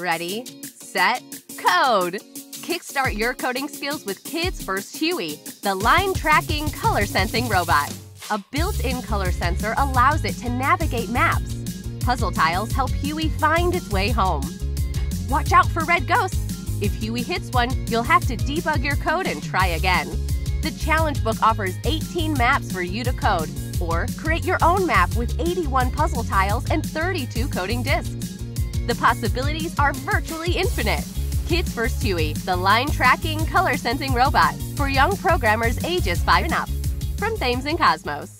Ready, set, code! Kickstart your coding skills with Kids First Huey, the line tracking, color sensing robot. A built in color sensor allows it to navigate maps. Puzzle tiles help Huey find its way home. Watch out for red ghosts. If Huey hits one, you'll have to debug your code and try again. The challenge book offers 18 maps for you to code, or create your own map with 81 puzzle tiles and 32 coding disks. The possibilities are virtually infinite. Kids First Huey, the line tracking, color sensing robot for young programmers ages 5 and up. From Thames and Kosmos.